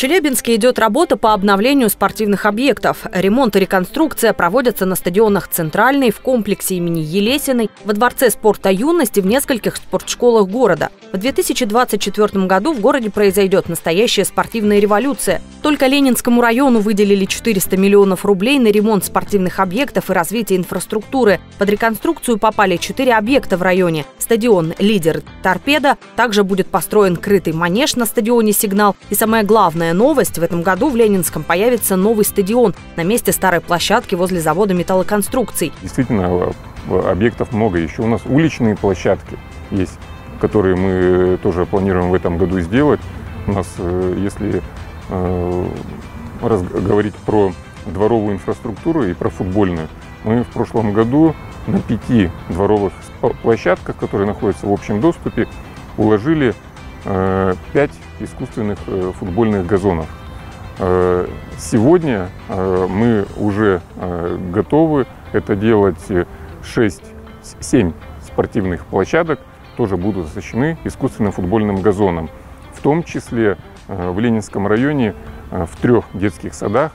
Челябинске идет работа по обновлению спортивных объектов. Ремонт и реконструкция проводятся на стадионах «Центральный», в комплексе имени Елесиной, во Дворце спорта юности, в нескольких спортшколах города. В 2024 году в городе произойдет настоящая спортивная революция. Только Ленинскому району выделили 400 миллионов рублей на ремонт спортивных объектов и развитие инфраструктуры. Под реконструкцию попали четыре объекта в районе. Стадион «Лидер» «Торпеда». Также будет построен крытый манеж на стадионе «Сигнал». И самое главное, Приятная новость. В этом году в Ленинском появится новый стадион на месте старой площадки возле завода металлоконструкций. Действительно, объектов много. Еще у нас уличные площадки есть, которые мы тоже планируем в этом году сделать. У нас, э, если э, говорить про дворовую инфраструктуру и про футбольную, мы в прошлом году на пяти дворовых площадках, которые находятся в общем доступе, уложили 5 э, искусственных э, футбольных газонов. Э, сегодня мы уже готовы это делать 6, 7 спортивных площадок тоже будут оснащены искусственным футбольным газоном. В том числе в Ленинском районе в трех детских садах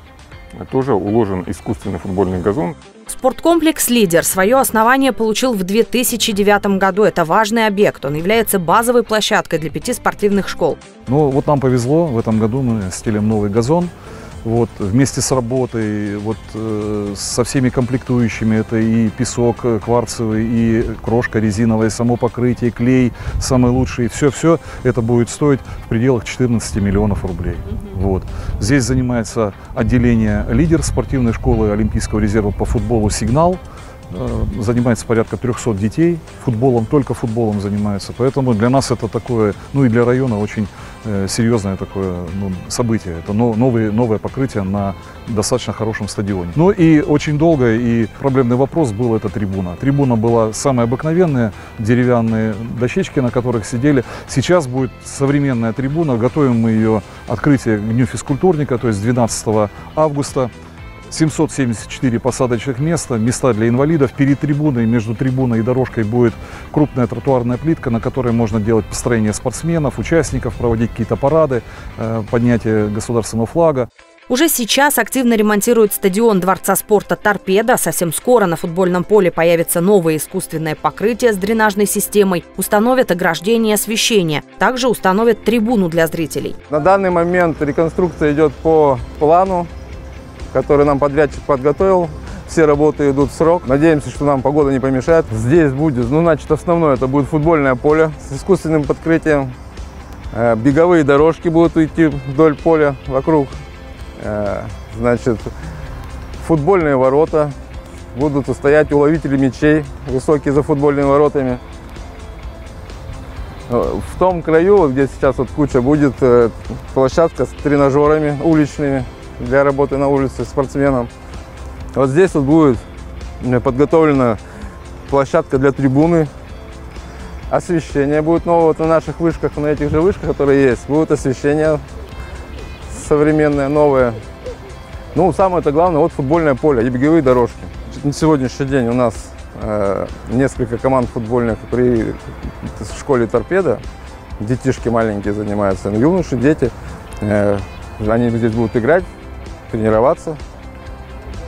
тоже уложен искусственный футбольный газон. Спорткомплекс «Лидер» свое основание получил в 2009 году. Это важный объект. Он является базовой площадкой для пяти спортивных школ. Ну, вот нам повезло. В этом году мы стелим новый газон вот, вместе с работой, вот, э, со всеми комплектующими, это и песок э, кварцевый, и крошка резиновая, само покрытие, клей самый лучший, все-все это будет стоить в пределах 14 миллионов рублей. Вот. Здесь занимается отделение лидер спортивной школы Олимпийского резерва по футболу «Сигнал», Э, занимается порядка 300 детей, футболом, только футболом занимаются. Поэтому для нас это такое, ну и для района очень серьезное такое ну, событие. Это но, новые, новое покрытие на достаточно хорошем стадионе. Ну и очень долго и проблемный вопрос был эта трибуна. Трибуна была самая обыкновенная, деревянные дощечки, на которых сидели. Сейчас будет современная трибуна, готовим мы ее открытие к Дню физкультурника, то есть 12 августа. 774 посадочных места, места для инвалидов. Перед трибуной, между трибуной и дорожкой будет крупная тротуарная плитка, на которой можно делать построение спортсменов, участников, проводить какие-то парады, э, поднятие государственного флага. Уже сейчас активно ремонтируют стадион Дворца спорта «Торпеда». Совсем скоро на футбольном поле появится новое искусственное покрытие с дренажной системой. Установят ограждение и освещение. Также установят трибуну для зрителей. На данный момент реконструкция идет по плану который нам подрядчик подготовил. Все работы идут в срок. Надеемся, что нам погода не помешает. Здесь будет, ну, значит, основное, это будет футбольное поле с искусственным подкрытием. Э, беговые дорожки будут идти вдоль поля, вокруг. Э, значит, футбольные ворота. Будут стоять уловители мячей, высокие за футбольными воротами. Э, в том краю, где сейчас вот куча, будет площадка с тренажерами уличными для работы на улице спортсменам. Вот здесь вот будет подготовлена площадка для трибуны. Освещение будет новое вот на наших вышках, на этих же вышках, которые есть. Будет освещение современное, новое. Ну, самое это главное, вот футбольное поле и беговые дорожки. На сегодняшний день у нас э, несколько команд футбольных при школе «Торпеда». Детишки маленькие занимаются, юноши, дети. Э, они здесь будут играть тренироваться.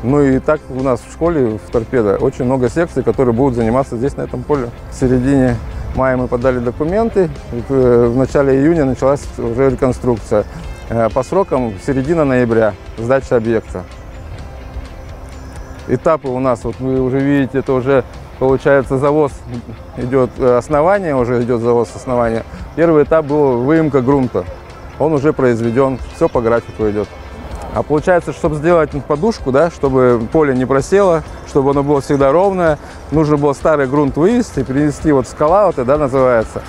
Ну и так у нас в школе, в торпедо, очень много секций, которые будут заниматься здесь, на этом поле. В середине мая мы подали документы, в начале июня началась уже реконструкция. Э, по срокам середина ноября, сдача объекта. Этапы у нас, вот вы уже видите, это уже получается завоз идет, э, основание уже идет завоз основания. Первый этап был выемка грунта. Он уже произведен, все по графику идет. А получается, чтобы сделать подушку, да, чтобы поле не просело, чтобы оно было всегда ровное, нужно было старый грунт вывести, принести вот скала, вот да, называется.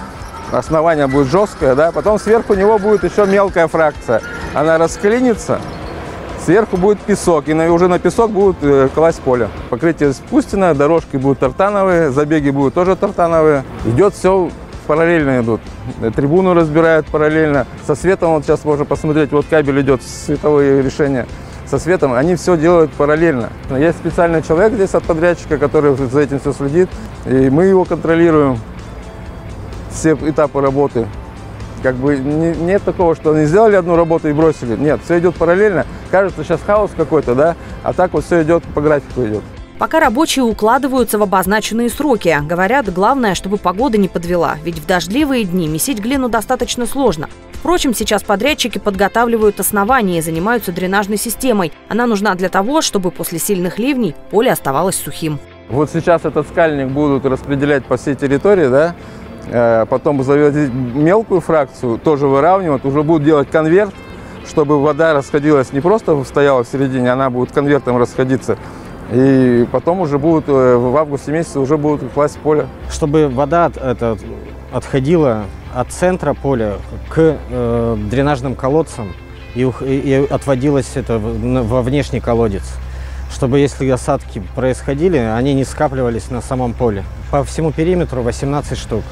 Основание будет жесткое, да, потом сверху него будет еще мелкая фракция. Она расклинится, сверху будет песок, и на, уже на песок будут э, класть поле. Покрытие спустено, дорожки будут тартановые, забеги будут тоже тартановые. Идет все параллельно идут. Трибуну разбирают параллельно. Со светом, вот сейчас можно посмотреть, вот кабель идет, световые решения. Со светом они все делают параллельно. Есть специальный человек здесь от подрядчика, который за этим все следит. И мы его контролируем, все этапы работы. Как бы не- нет такого, что они сделали одну работу и бросили. Нет, все идет параллельно. Кажется, сейчас хаос какой-то, да, а так вот все идет по графику идет. Пока рабочие укладываются в обозначенные сроки. Говорят, главное, чтобы погода не подвела, ведь в дождливые дни месить глину достаточно сложно. Впрочем, сейчас подрядчики подготавливают основания и занимаются дренажной системой. Она нужна для того, чтобы после сильных ливней поле оставалось сухим. Вот сейчас этот скальник будут распределять по всей территории, да, Э, потом заводить мелкую фракцию, тоже выравнивать, уже будут делать конверт, чтобы вода расходилась не просто стояла в середине, она будет конвертом расходиться. И потом уже будут э, в августе месяце уже будут класть поле. чтобы вода это, отходила от центра поля к э, дренажным колодцам и, и- отводилась это во внешний колодец. Чтобы если осадки происходили, они не скапливались на самом поле. По всему периметру 18 штук.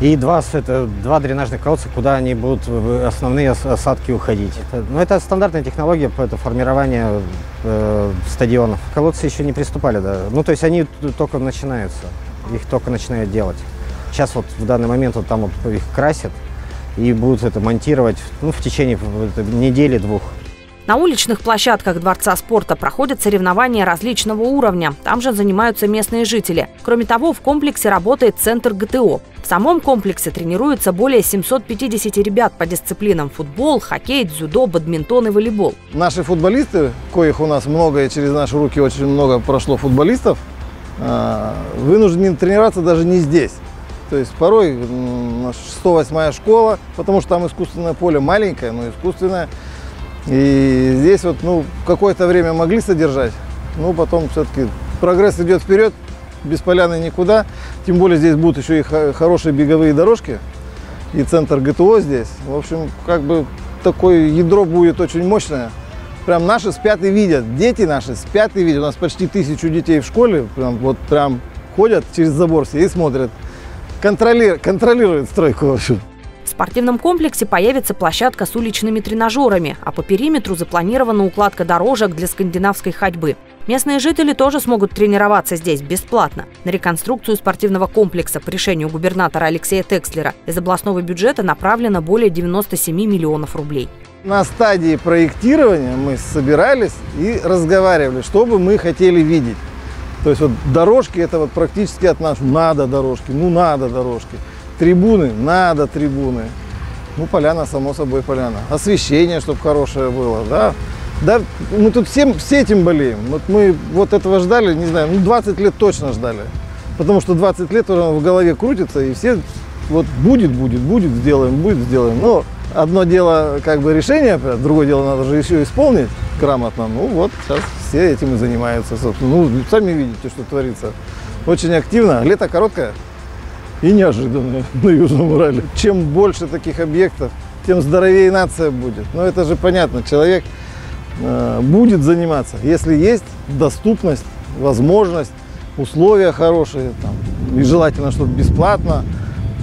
И два, это, два дренажных колодца, куда они будут основные ос- осадки уходить. Это, ну, это стандартная технология это формирования э, стадионов. Колодцы еще не приступали, да. Ну, то есть они только начинаются. Их только начинают делать. Сейчас вот в данный момент вот там вот их красят и будут это монтировать ну, в течение недели-двух. На уличных площадках Дворца спорта проходят соревнования различного уровня. Там же занимаются местные жители. Кроме того, в комплексе работает центр ГТО. В самом комплексе тренируются более 750 ребят по дисциплинам футбол, хоккей, дзюдо, бадминтон и волейбол. Наши футболисты, коих у нас много, и через наши руки очень много прошло футболистов, а, вынуждены тренироваться даже не здесь. То есть порой м, 108 школа, потому что там искусственное поле маленькое, но искусственное. И здесь вот, ну, какое-то время могли содержать, но потом все-таки прогресс идет вперед, без поляны никуда. Тем более здесь будут еще и хо- хорошие беговые дорожки и центр ГТО здесь. В общем, как бы такое ядро будет очень мощное. Прям наши спят и видят, дети наши спят и видят. У нас почти тысячу детей в школе, прям вот прям ходят через забор все и смотрят. Контроли- контролируют стройку, в общем. В спортивном комплексе появится площадка с уличными тренажерами, а по периметру запланирована укладка дорожек для скандинавской ходьбы. Местные жители тоже смогут тренироваться здесь бесплатно. На реконструкцию спортивного комплекса по решению губернатора Алексея Текслера из областного бюджета направлено более 97 миллионов рублей. На стадии проектирования мы собирались и разговаривали, что бы мы хотели видеть. То есть вот дорожки это вот практически от нас. Надо дорожки, ну надо дорожки. Трибуны, надо трибуны. Ну, поляна, само собой, поляна. Освещение, чтобы хорошее было, да. Да, мы тут всем, все этим болеем. Вот мы вот этого ждали, не знаю, ну 20 лет точно ждали. Потому что 20 лет уже в голове крутится, и все вот будет, будет, будет, сделаем, будет, сделаем. Но одно дело как бы решение, другое дело надо же еще исполнить грамотно. Ну вот сейчас все этим и занимаются, собственно. Ну, сами видите, что творится. Очень активно. Лето короткое и неожиданное на Южном Урале. Чем больше таких объектов, тем здоровее нация будет. Но это же понятно, человек э, будет заниматься, если есть доступность, возможность, условия хорошие, там, и желательно, чтобы бесплатно.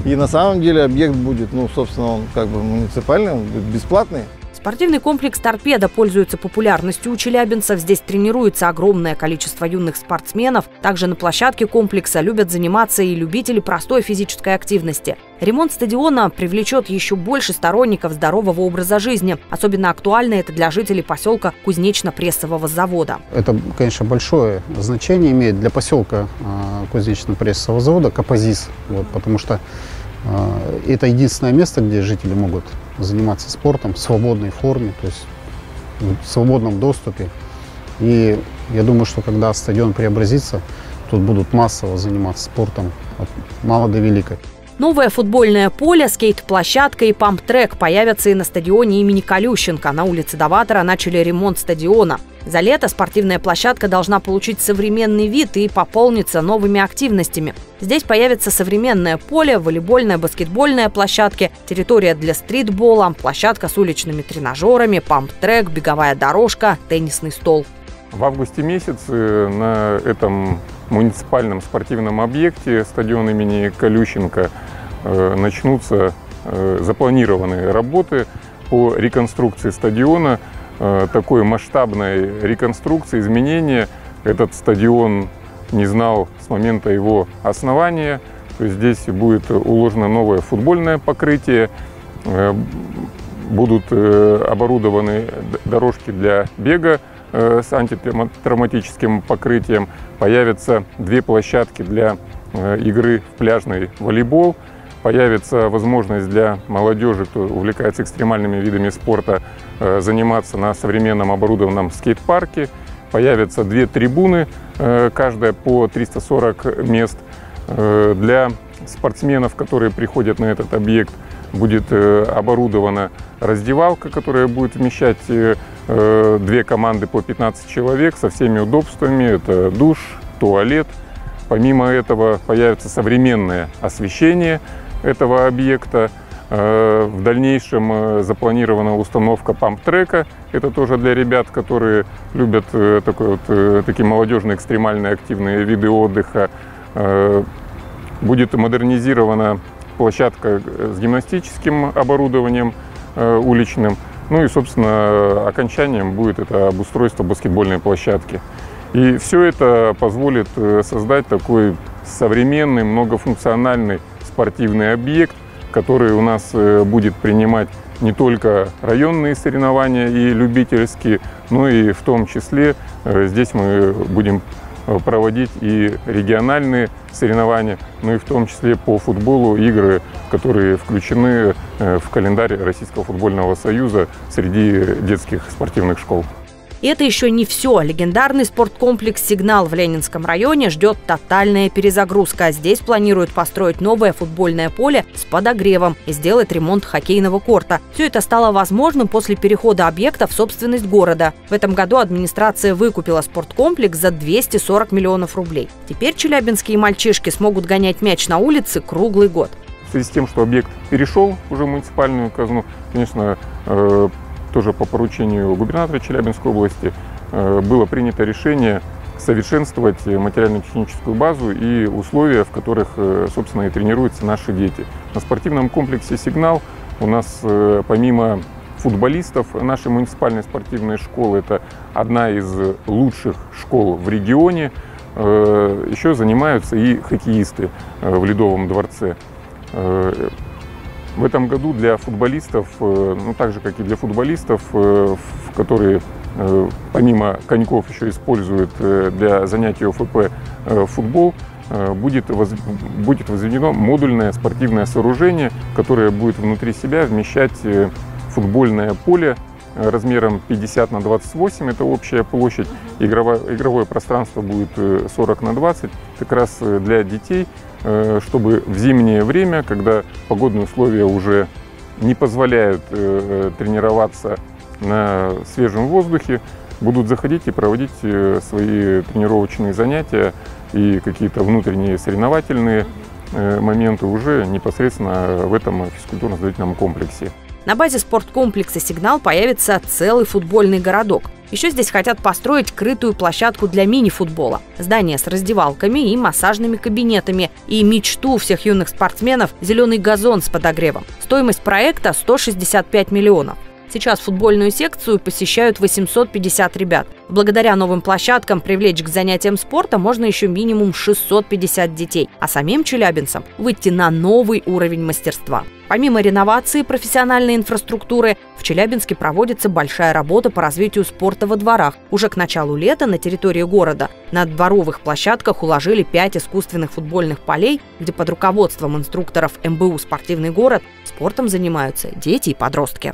И на самом деле объект будет, ну, собственно, он как бы муниципальный, он будет бесплатный. Спортивный комплекс «Торпеда» пользуется популярностью у челябинцев. Здесь тренируется огромное количество юных спортсменов. Также на площадке комплекса любят заниматься и любители простой физической активности. Ремонт стадиона привлечет еще больше сторонников здорового образа жизни. Особенно актуально это для жителей поселка Кузнечно-прессового завода. Это, конечно, большое значение имеет для поселка э, кузнечно-прессового завода Капозис, вот, потому что э, это единственное место, где жители могут заниматься спортом в свободной форме, то есть в свободном доступе. И я думаю, что когда стадион преобразится, тут будут массово заниматься спортом от мала до велика. Новое футбольное поле, скейт-площадка и памп-трек появятся и на стадионе имени Калющенко. На улице Даватора начали ремонт стадиона. За лето спортивная площадка должна получить современный вид и пополниться новыми активностями. Здесь появится современное поле, волейбольная, баскетбольная площадки, территория для стритбола, площадка с уличными тренажерами, памп-трек, беговая дорожка, теннисный стол. В августе месяце на этом муниципальном спортивном объекте стадион имени Колющенко э, начнутся э, запланированные работы по реконструкции стадиона, такой масштабной реконструкции, изменения. Этот стадион не знал с момента его основания. То есть здесь будет уложено новое футбольное покрытие, будут оборудованы дорожки для бега с антитравматическим покрытием, появятся две площадки для игры в пляжный волейбол – появится возможность для молодежи, кто увлекается экстремальными видами спорта, э, заниматься на современном оборудованном скейт-парке. Появятся две трибуны, э, каждая по 340 мест. Э, для спортсменов, которые приходят на этот объект, будет оборудована раздевалка, которая будет вмещать две команды по 15 человек со всеми удобствами. Это душ, туалет. Помимо этого появится современное освещение – этого объекта. Э, в дальнейшем э, запланирована установка памп-трека. Это тоже для ребят, которые любят э, такой вот, такие молодежные экстремальные активные виды отдыха. Будет модернизирована площадка с гимнастическим оборудованием уличным. Ну и, собственно, окончанием будет это обустройство баскетбольной площадки. И все это позволит создать такой современный, многофункциональный спортивный объект, который у нас э, будет принимать не только районные соревнования и любительские, но и в том числе э, здесь мы будем э, проводить и региональные соревнования, ну и в том числе по футболу игры, которые включены в календарь Российского футбольного союза среди детских спортивных школ. И это еще не все. Легендарный спорткомплекс «Сигнал» в Ленинском районе ждет тотальная перезагрузка. Здесь планируют построить новое футбольное поле с подогревом и сделать ремонт хоккейного корта. Все это стало возможным после перехода объекта в собственность города. В этом году администрация выкупила спорткомплекс за 240 миллионов рублей. Теперь челябинские мальчишки смогут гонять мяч на улице круглый год. В связи с тем, что объект перешел уже в муниципальную казну, конечно, э, тоже по поручению губернатора Челябинской области э, было принято решение совершенствовать материально-техническую базу и условия, в которых, э, собственно, и тренируются наши дети. На спортивном комплексе «Сигнал» у нас э, помимо футболистов нашей муниципальной спортивной школы, это одна из лучших школ в регионе, еще занимаются и хоккеисты в Ледовом дворце. В этом году для футболистов, э, ну так же как и для футболистов, э, которые э, помимо коньков еще используют для занятий ОФП футбол, будет, будет возведено модульное спортивное сооружение, которое будет внутри себя вмещать футбольное поле размером 50 на 28, это общая площадь, игровое, игровое пространство будет 40 на 20, как раз для детей, Э, чтобы в зимнее время, когда погодные условия уже не позволяют э, тренироваться на свежем воздухе, будут заходить и проводить э, свои тренировочные занятия и какие-то внутренние соревновательные моменты уже непосредственно в этом физкультурно-оздоровительном комплексе. На базе спорткомплекса «Сигнал» появится целый футбольный городок. Еще здесь хотят построить крытую площадку для мини-футбола, здание с раздевалками и массажными кабинетами и мечту всех юных спортсменов – зеленый газон с подогревом. Стоимость проекта – 165 миллионов. Сейчас футбольную секцию посещают 850 ребят. Благодаря новым площадкам привлечь к занятиям спорта можно еще минимум 650 детей, а самим челябинцам выйти на новый уровень мастерства. Помимо реновации профессиональной инфраструктуры, в Челябинске проводится большая работа по развитию спорта во дворах. Уже к началу лета на территории города на дворовых площадках уложили пять искусственных футбольных полей, где под руководством инструкторов МБУ «Спортивный город» спортом занимаются дети и подростки.